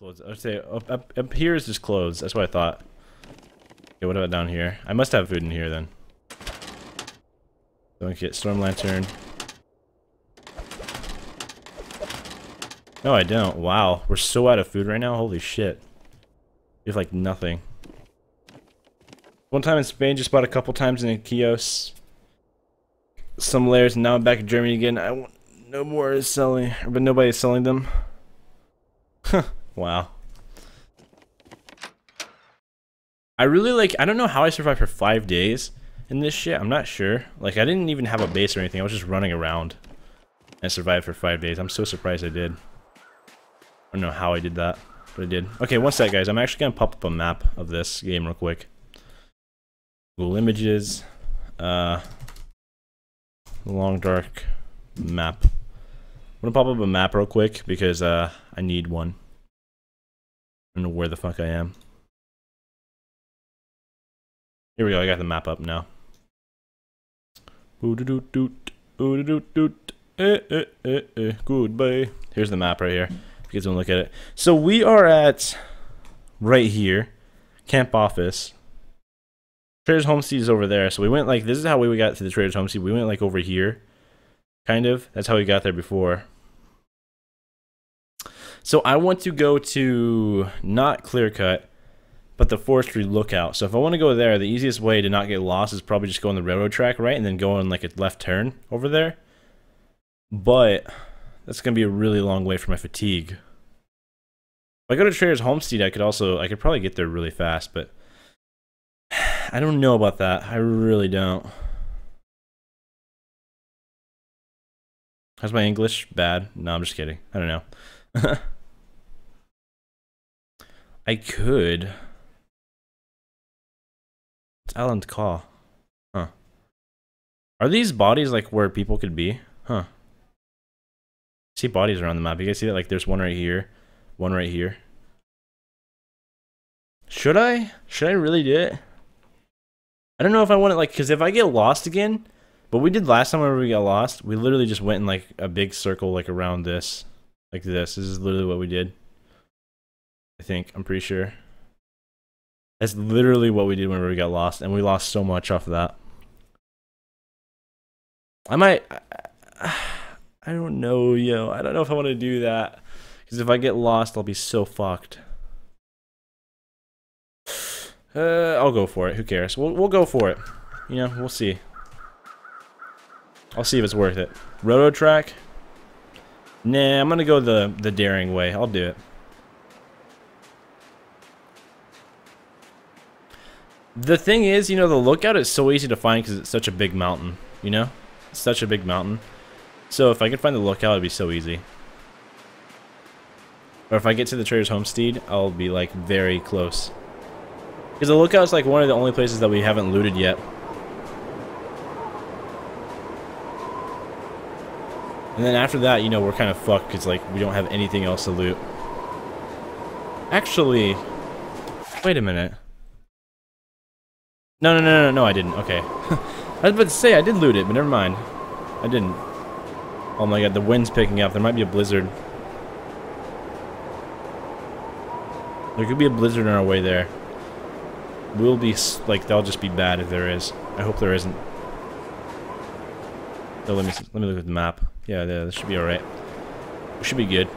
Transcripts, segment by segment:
I would say up, up, up here is just clothes. That's what I thought. Okay, what about down here? I must have food in here then. Don't get storm lantern. No, I don't. Wow, we're so out of food right now. Holy shit. We have like nothing. One time in Spain, just bought a couple times in a kiosk. Some layers, and now I'm back in Germany again. I want no more is selling, but nobody's selling them. Wow. I really like, I don't know how I survived for five days in this shit. I'm not sure. Like, I didn't even have a base or anything. I was just running around and survived for five days. I'm so surprised I did. I don't know how I did that, but I did. Okay, one sec, guys. I'm actually going to pop up a map of this game real quick. Google Images. Uh, long dark map. I'm gonna pop up a map real quick because uh, I need one. Don't know where the fuck I am. Here we go, I got the map up now. eh eh eh eh, goodbye. Here's the map right here. If you guys want to look at it. So we are at right here, camp office. Trader's Homestead is over there. So we went like, this is how we got to the Trader's Homestead. We went like over here, kind of. That's how we got there before. So I want to go to not clear cut, but the forestry lookout. So if I want to go there, the easiest way to not get lost is probably just go on the railroad track, right? And then go on like a left turn over there. But that's going to be a really long way for my fatigue. If I go to Trader's Homestead, I could also, I could probably get there really fast, but I don't know about that. I really don't. How's my English? Bad? No, I'm just kidding. I don't know. I could. It's Alan's call. Huh. Are these bodies like where people could be? Huh. see bodies around the map. You guys see that? Like there's one right here. One right here. Should I? Should I really do it? I don't know if I want to like, cause if I get lost again, but we did last time whenever we got lost, we literally just went in like a big circle like around this, like this. This is literally what we did. I think I'm pretty sure. That's literally what we did whenever we got lost, and we lost so much off of that. I might. I, I don't know, yo. I don't know if I want to do that. Because if I get lost, I'll be so fucked. Uh, I'll go for it. Who cares? We'll, we'll go for it. You know, we'll see. I'll see if it's worth it. Roto track? Nah, I'm gonna go the, the daring way. I'll do it. The thing is, you know, the lookout is so easy to find because it's such a big mountain, you know? It's such a big mountain. So if I could find the lookout, it'd be so easy. Or if I get to the trader's homestead, I'll be, like, very close. Because the lookout is like one of the only places that we haven't looted yet. And then after that, you know, we're kind of fucked because, like, we don't have anything else to loot. Actually, wait a minute. No, no, no, no, no, I didn't. Okay. I was about to say, I did loot it, but never mind. I didn't. Oh my god, the wind's picking up. There might be a blizzard. There could be a blizzard on our way there We'll be, like, they'll just be bad if there is. I hope there isn't. So let me, let me look at the map. Yeah, yeah this should be alright. We should be good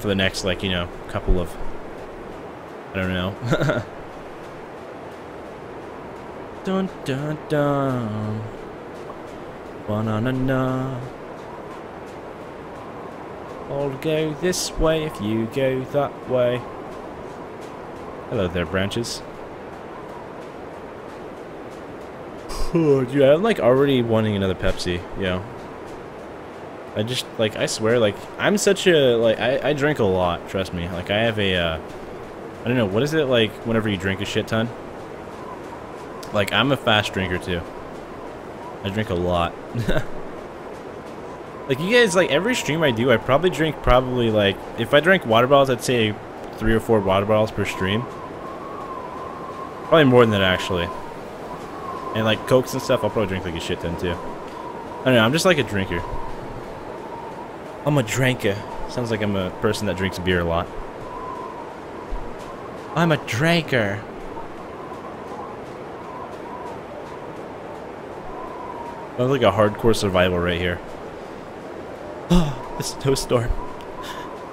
for the next, like, you know, couple of, I don't know. dun dun dun. Banana. I'll go this way if you go that way. Hello there, branches. Oh, dude, I'm like already wanting another Pepsi. Yeah. I just like I swear like I'm such a like I I drink a lot. Trust me. Like I have a uh, I don't know what is it like whenever you drink a shit ton. Like I'm a fast drinker too. I drink a lot. like you guys like every stream I do I probably drink probably like if I drink water bottles I'd say three or four water bottles per stream. Probably more than that actually. And like cokes and stuff, I'll probably drink like a shit ton too. I don't know, I'm just like a drinker. I'm a drinker. Sounds like I'm a person that drinks beer a lot. I'm a drinker. Sounds like a hardcore survival right here. Oh, the snowstorm.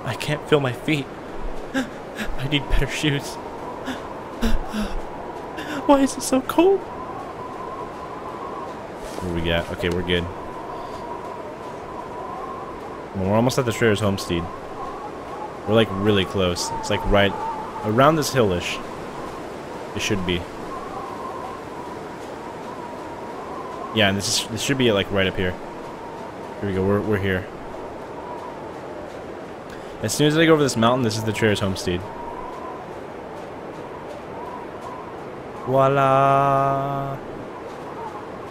I can't feel my feet. I need better shoes. Why is it so cold? What do we got? Okay, we're good. Well, we're almost at the Trader's Homestead. We're like really close. It's like right around this hillish. It should be. Yeah, and this is this should be like right up here. Here we go. We're we're here. As soon as I go over this mountain, this is the Trader's Homestead. Voila!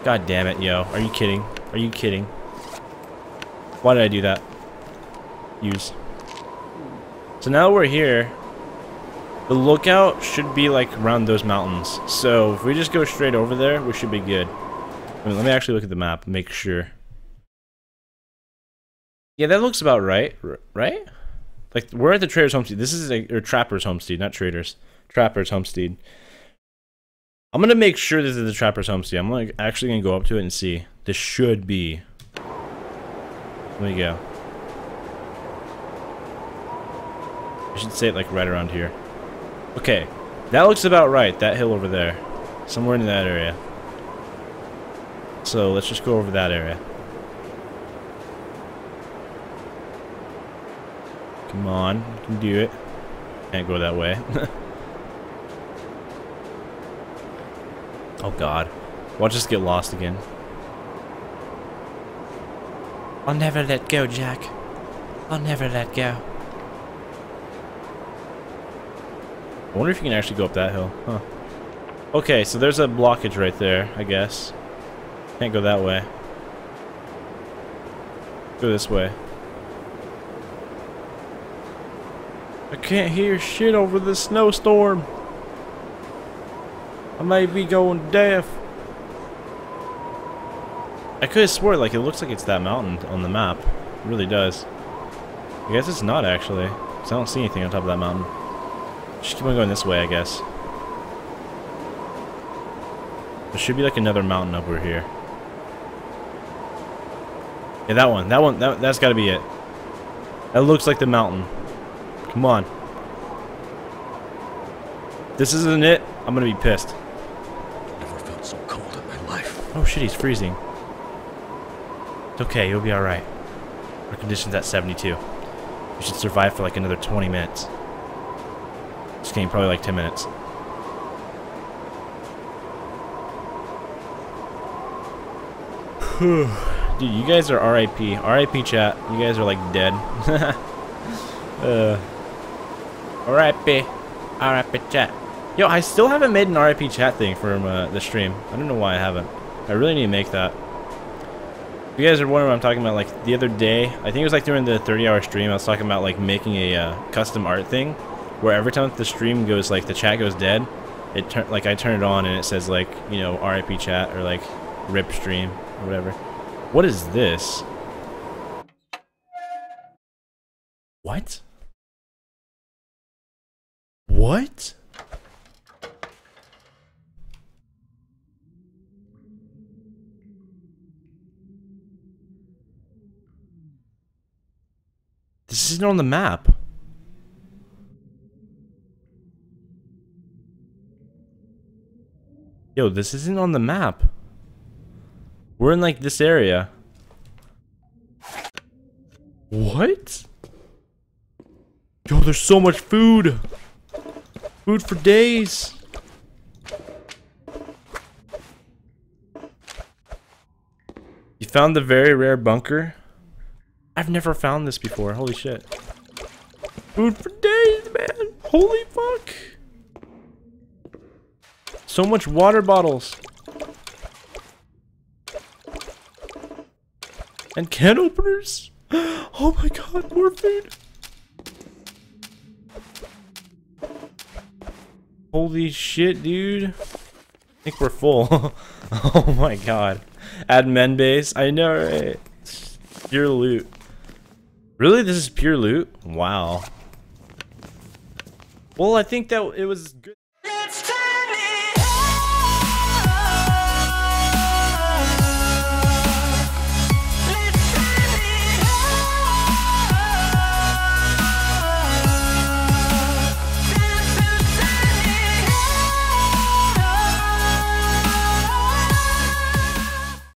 God damn it, yo. Are you kidding? Are you kidding? Why did I do that? Use. So now we're here. The lookout should be like around those mountains. So if we just go straight over there, we should be good. I mean, let me actually look at the map, make sure. Yeah, that looks about right, right? Like, we're at the Trader's Homestead. This is a or Trapper's Homestead, not Trader's. Trapper's Homestead. I'm gonna make sure this is the Trapper's Homestead. I'm like actually gonna go up to it and see. This should be. There we go. I should say it like right around here. Okay, that looks about right. That hill over there, somewhere in that area. So let's just go over that area. Come on, can do it. Can't go that way. oh god. Watch us get lost again. I'll never let go, Jack. I'll never let go. I wonder if you can actually go up that hill. Huh. Okay, so there's a blockage right there, I guess. Can't go that way. Go this way. I can't hear shit over the snowstorm. I may be going deaf. I could have swore like it looks like it's that mountain on the map. It really does. I guess it's not actually. Because I don't see anything on top of that mountain. Just keep on going this way, I guess. There should be like another mountain over here. Yeah, that one. That one. That, that's got to be it. That looks like the mountain. Come on. This isn't it. I'm gonna be pissed. Never felt so cold in my life. Oh shit, he's freezing. It's okay, you'll be alright. Our condition's at 72. We should survive for like another 20 minutes. Just kidding, probably like 10 minutes. Dude, you guys are RIP. RIP chat. You guys are like dead. uh, RIP. RIP chat. Yo, I still haven't made an RIP chat thing for uh, the stream. I don't know why I haven't. I really need to make that. If you guys are wondering what I'm talking about, like the other day, I think it was like during the 30 hour stream, I was talking about like making a uh, custom art thing where every time the stream goes, like the chat goes dead, it turn like I turn it on and it says like, you know, RIP chat or like RIP stream or whatever. What is this? What? What? Isn't on the map. Yo, this isn't on the map. We're in like this area. What? Yo, there's so much food. Food for days. You found the very rare bunker? I've never found this before. Holy shit. Food for days, man. Holy fuck. So much water bottles. And can openers. Oh my god, more food. Holy shit, dude. I think we're full. oh my god. Admin base. I know, right? Pure loot. Really? This is pure loot? Wow. Well, I think that it was good.